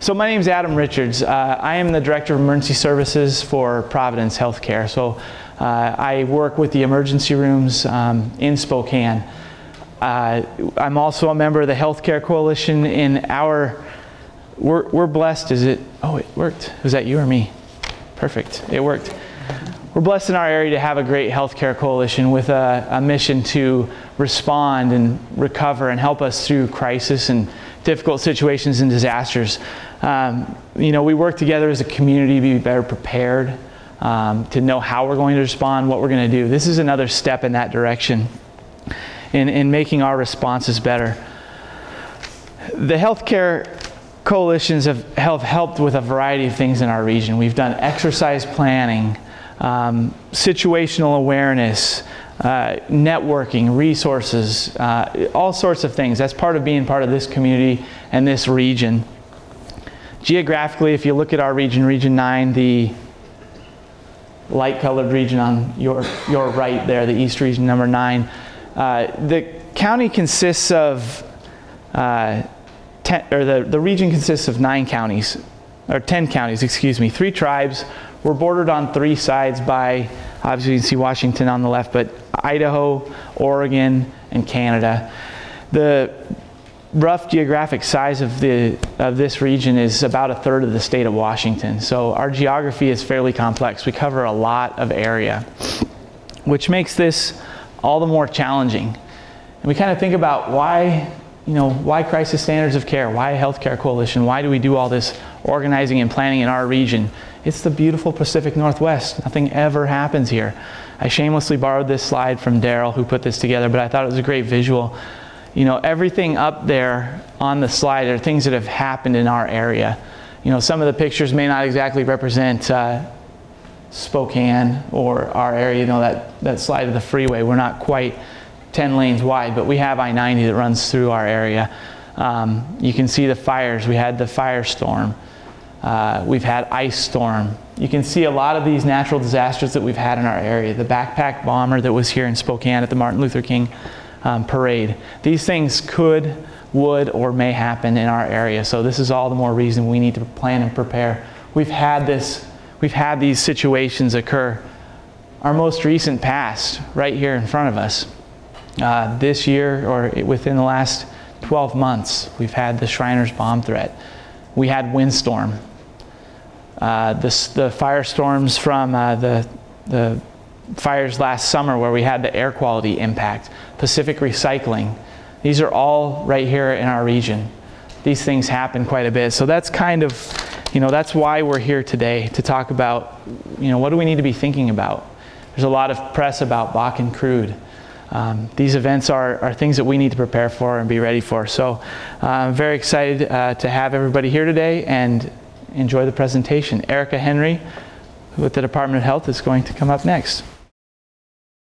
So my name is Adam Richards. Uh, I am the Director of Emergency Services for Providence Healthcare. So uh, I work with the emergency rooms um, in Spokane. Uh, I'm also a member of the Healthcare Coalition in our, we're, we're blessed, is it, oh it worked. Was that you or me? Perfect, it worked. We're blessed in our area to have a great healthcare coalition with a, a mission to respond and recover and help us through crisis and difficult situations and disasters. Um, you know, we work together as a community to be better prepared, um, to know how we're going to respond, what we're going to do. This is another step in that direction in, in making our responses better. The healthcare coalitions have, have helped with a variety of things in our region. We've done exercise planning, um, situational awareness, uh, networking, resources, uh, all sorts of things. That's part of being part of this community and this region. Geographically, if you look at our region, Region 9, the light colored region on your, your right there, the East Region number 9, uh, the county consists of, uh, ten, or the, the region consists of nine counties, or 10 counties, excuse me, three tribes. We're bordered on three sides by, obviously you can see Washington on the left, but Idaho, Oregon, and Canada. The rough geographic size of, the, of this region is about a third of the state of Washington. So our geography is fairly complex. We cover a lot of area, which makes this all the more challenging. And we kind of think about why, you know, why crisis standards of care? Why a healthcare coalition? Why do we do all this organizing and planning in our region? It's the beautiful Pacific Northwest. Nothing ever happens here. I shamelessly borrowed this slide from Daryl who put this together, but I thought it was a great visual. You know, everything up there on the slide are things that have happened in our area. You know, some of the pictures may not exactly represent uh, Spokane or our area, you know, that, that slide of the freeway. We're not quite 10 lanes wide, but we have I-90 that runs through our area. Um, you can see the fires. We had the firestorm. Uh, we've had ice storm. You can see a lot of these natural disasters that we've had in our area. The backpack bomber that was here in Spokane at the Martin Luther King um, parade. These things could, would, or may happen in our area. So this is all the more reason we need to plan and prepare. We've had this, we've had these situations occur. Our most recent past, right here in front of us, uh, this year or within the last 12 months, we've had the Shriners bomb threat. We had windstorm uh, this, the firestorms from uh, the, the fires last summer where we had the air quality impact, Pacific recycling. These are all right here in our region. These things happen quite a bit. So that's kind of, you know, that's why we're here today to talk about, you know, what do we need to be thinking about? There's a lot of press about Bakken crude. Um, these events are, are things that we need to prepare for and be ready for. So uh, I'm very excited uh, to have everybody here today and enjoy the presentation. Erica Henry with the Department of Health is going to come up next.